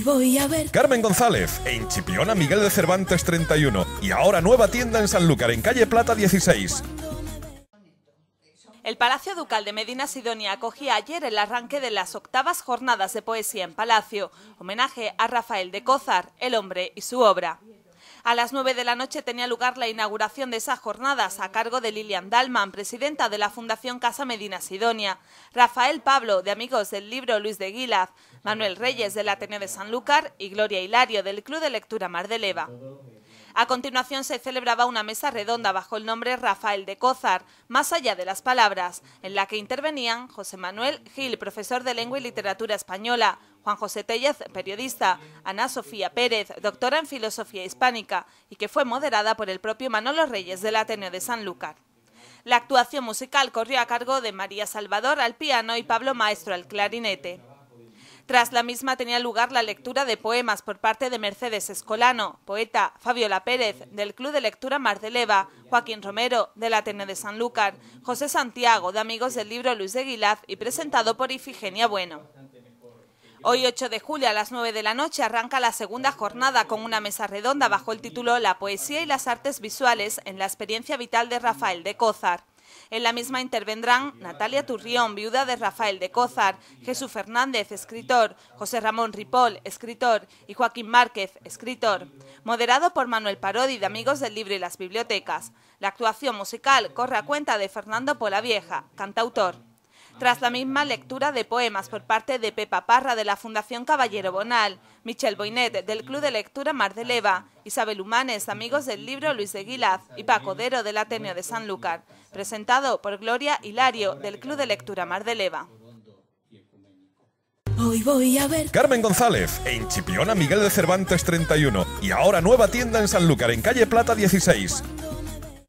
Hoy voy a ver. Carmen González, en Chipiona Miguel de Cervantes 31. Y ahora nueva tienda en Sanlúcar, en calle Plata 16. El Palacio Ducal de Medina Sidonia acogía ayer el arranque de las octavas jornadas de poesía en Palacio, homenaje a Rafael de Cózar, el hombre y su obra. A las nueve de la noche tenía lugar la inauguración de esas jornadas a cargo de Lilian Dalman, presidenta de la Fundación Casa Medina Sidonia, Rafael Pablo, de Amigos del Libro Luis de Guilaz, Manuel Reyes, del Ateneo de Sanlúcar y Gloria Hilario, del Club de Lectura Mar de Leva. A continuación se celebraba una mesa redonda bajo el nombre Rafael de Cózar, más allá de las palabras, en la que intervenían José Manuel Gil, profesor de Lengua y Literatura Española, Juan José Tellez, periodista, Ana Sofía Pérez, doctora en Filosofía Hispánica, y que fue moderada por el propio Manolo Reyes del Ateneo de Sanlúcar. La actuación musical corrió a cargo de María Salvador al piano y Pablo Maestro al clarinete. Tras la misma tenía lugar la lectura de poemas por parte de Mercedes Escolano, poeta, Fabiola Pérez, del Club de Lectura Mar de Leva, Joaquín Romero, del Ateneo de Sanlúcar, José Santiago, de Amigos del Libro Luis de Guilaz y presentado por Ifigenia Bueno. Hoy 8 de julio a las 9 de la noche arranca la segunda jornada con una mesa redonda bajo el título La poesía y las artes visuales en la experiencia vital de Rafael de Cózar. En la misma intervendrán Natalia Turrión, viuda de Rafael de Cózar, Jesús Fernández, escritor, José Ramón Ripoll, escritor, y Joaquín Márquez, escritor. Moderado por Manuel Parodi, de Amigos del Libro y las Bibliotecas. La actuación musical corre a cuenta de Fernando Polavieja, cantautor. Tras la misma lectura de poemas por parte de Pepa Parra de la Fundación Caballero Bonal, Michel Boinet del Club de Lectura Mar de Leva, Isabel Humanes, amigos del libro Luis de Guilaz y Paco Dero del Ateneo de Sanlúcar, presentado por Gloria Hilario del Club de Lectura Mar de Leva. Hoy voy a ver. Carmen González, en Chipiona Miguel de Cervantes 31. Y ahora nueva tienda en Sanlúcar, en calle Plata 16.